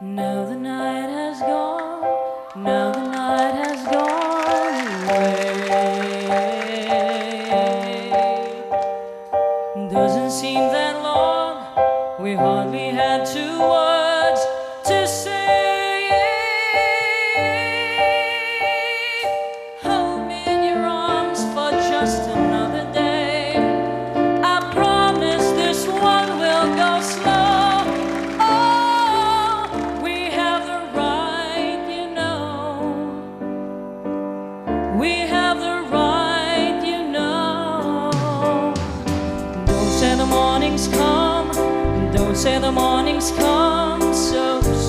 Now the night has gone, now the night has gone away. Doesn't seem that long, we hardly had to worry. say the morning's come so soon.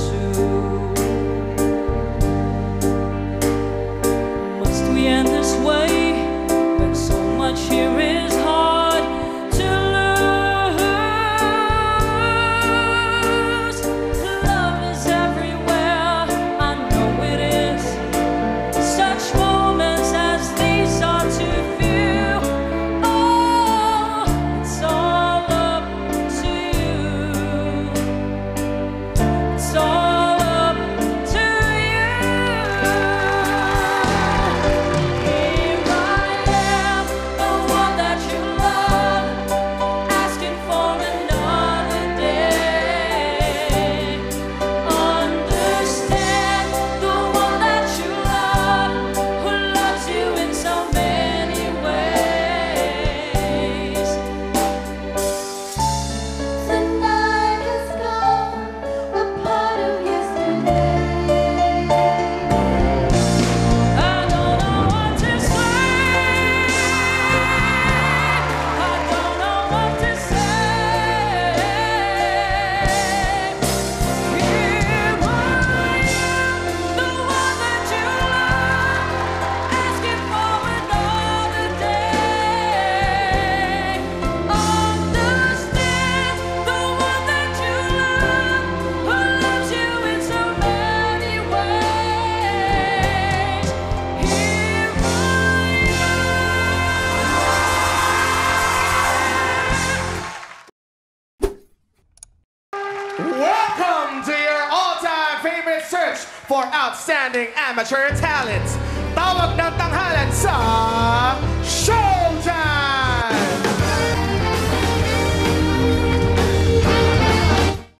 Welcome to your all-time favorite search for outstanding amateur talent. Tawag ng tanghalan sa show!